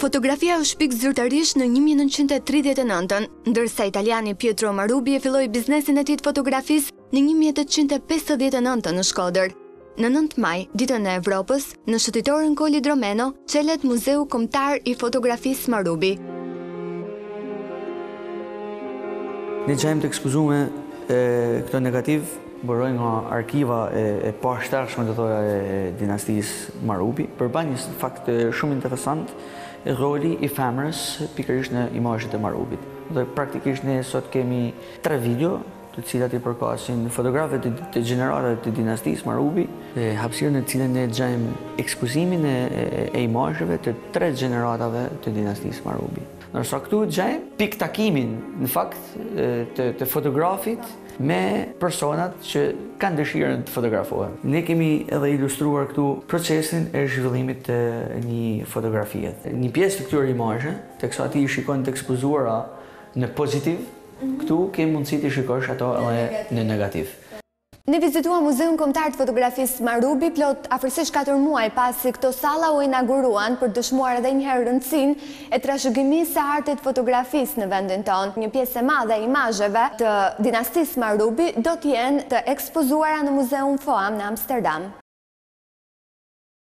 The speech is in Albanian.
Fotografia u shpik zyrtarisht në 1939-ën, ndërsa italiani Pietro Marubi e filloi biznesin e tij të fotografisë në 1859-ën në Shkodër. Në 9 maj, ditën e Evropës, në shëtitoren Kol Idromeno, çelet Muzeu Kombëtar i Fotografisë Marubi. Ne gjejmë të ekspozuara këto negativë, Buroi nga arkiva e pashtershme të thoja e dinastisë Marubi. Përmban një fakt shumë interesant roli i femrës pikërisht në imazhet e Marubit. Dhe praktikisht ne sot kemi tre video të cilat i përkasin fotografëve të gjeneratave të dinastisë Marubi dhe hapësirën në të cilën ne gjejmë ekspozimin e imazheve të tre gjeneratave të dinastisë Marubi. Ndërsa këtu gjejmë pikëtakimin në fakt të, të fotografit me personat që kanë dëshirën të fotografohen. Ne kemi edhe ilustruar këtu procesin e zhvillimit të një fotografie. Një pjesë të këtyre imazhe, teksa ti i shikon të ekspozuara në pozitiv, mhm. këtu ke mundësi t'i shikosh ato edhe në negativ. Ne vizituam Muzeun Kombëtar të Fotografisë Marubi plot afërsisht katër muaj pasi këto salla u inaguruan për të dëshmuar edhe një herë rëndësinë e trashëgimisë së artit të fotografisë në vendin tonë. Një pjesë e madhe e imazheve të dinastisë Marubi do të jenë të ekspozuara në Muzeun Foam në Amsterdam.